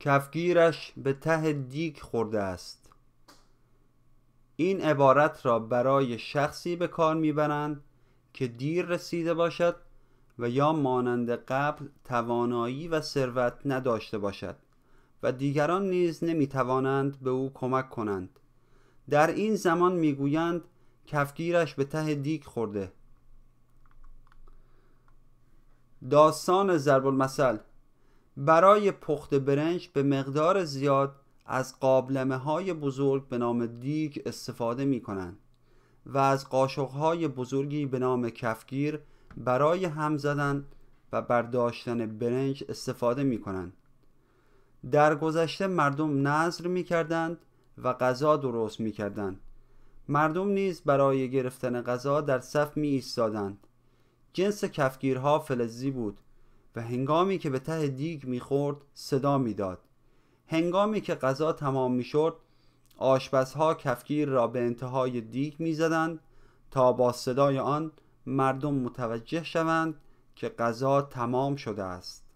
کفگیرش به ته دیگ خورده است. این عبارت را برای شخصی به کار می‌برند که دیر رسیده باشد و یا مانند قبل توانایی و ثروت نداشته باشد و دیگران نیز نمی‌توانند به او کمک کنند. در این زمان می‌گویند کفگیرش به ته دیگ خورده. داستان ضرب المثل برای پخت برنج به مقدار زیاد از قابلمه های بزرگ به نام دیگ استفاده می کنند و از قاشق های بزرگی به نام کفگیر برای هم زدن و برداشتن برنج استفاده می کنند در گذشته مردم نظر می کردند و غذا درست می کردند مردم نیز برای گرفتن غذا در صف می ایستادند جنس کفگیرها فلزی بود. و هنگامی که به ته دیگ می‌خورد صدا می‌داد. هنگامی که غذا تمام می‌شد آشپزها کفگیر را به انتهای دیگ می‌زدند تا با صدای آن مردم متوجه شوند که غذا تمام شده است.